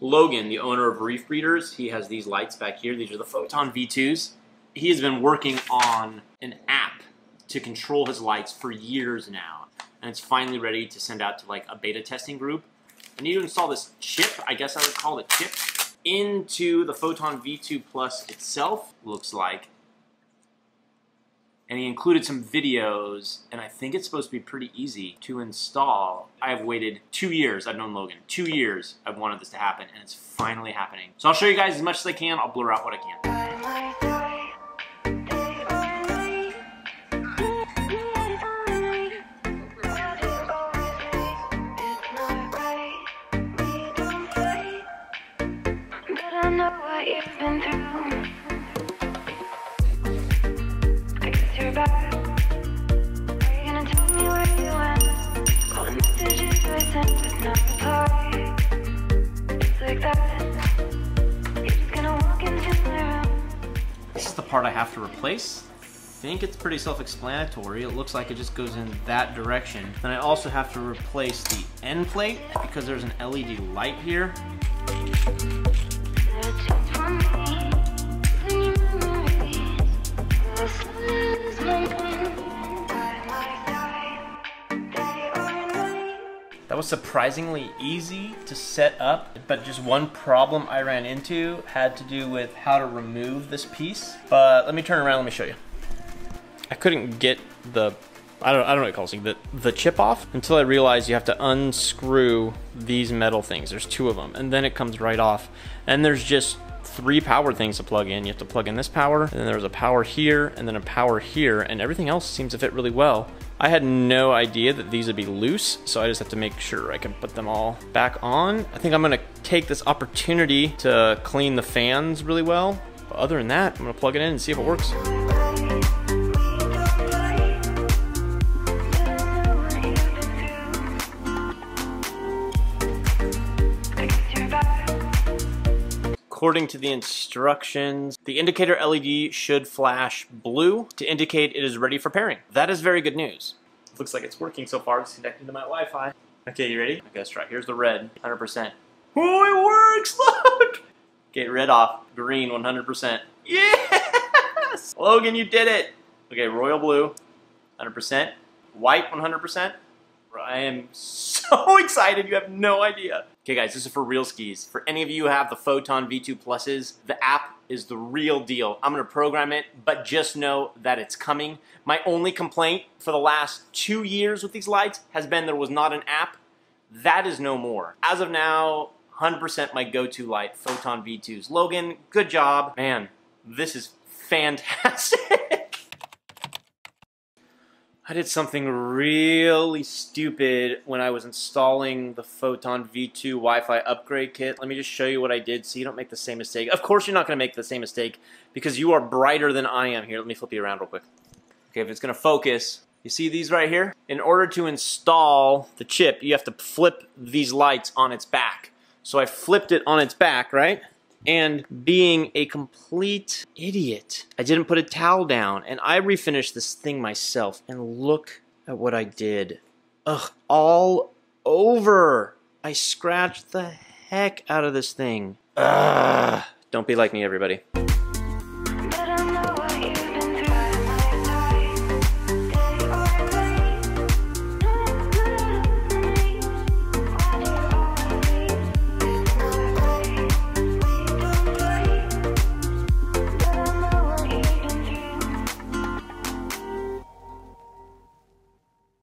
Logan, the owner of Reef Breeders, he has these lights back here. These are the Photon V2s. He has been working on an app to control his lights for years now. And it's finally ready to send out to like a beta testing group. I need to install this chip, I guess I would call it chip, into the Photon V2 Plus itself, looks like. And he included some videos, and I think it's supposed to be pretty easy to install. I have waited two years, I've known Logan, two years I've wanted this to happen, and it's finally happening. So I'll show you guys as much as I can, I'll blur out what I can. You've been through. Part I have to replace. I think it's pretty self-explanatory. It looks like it just goes in that direction. Then I also have to replace the end plate because there's an LED light here. That was surprisingly easy to set up, but just one problem I ran into had to do with how to remove this piece. But let me turn around, let me show you. I couldn't get the I don't I don't know what it calls it, the the chip off until I realized you have to unscrew these metal things. There's two of them, and then it comes right off. And there's just three power things to plug in. You have to plug in this power, and then there's a power here, and then a power here, and everything else seems to fit really well. I had no idea that these would be loose, so I just have to make sure I can put them all back on. I think I'm gonna take this opportunity to clean the fans really well. But other than that, I'm gonna plug it in and see if it works. According to the instructions, the indicator LED should flash blue to indicate it is ready for pairing. That is very good news. Looks like it's working so far. It's connecting to my Wi-Fi. Okay, you ready? Okay, let's try. Here's the red, 100%. Oh, it works! Look! Okay, red off. Green, 100%. Yes! Logan, you did it! Okay, royal blue, 100%. White, 100%. I am so excited, you have no idea. Okay guys, this is for real skis. For any of you who have the Photon V2 Pluses, the app is the real deal. I'm gonna program it, but just know that it's coming. My only complaint for the last two years with these lights has been there was not an app. That is no more. As of now, 100% my go-to light, Photon V2s. Logan, good job. Man, this is fantastic. I did something really stupid when I was installing the Photon V2 Wi-Fi upgrade kit. Let me just show you what I did so you don't make the same mistake. Of course you're not going to make the same mistake because you are brighter than I am. Here, let me flip you around real quick. Okay, if it's going to focus, you see these right here? In order to install the chip, you have to flip these lights on its back. So I flipped it on its back, right? And being a complete idiot, I didn't put a towel down and I refinished this thing myself. And look at what I did. Ugh, all over. I scratched the heck out of this thing. Ugh. Don't be like me, everybody.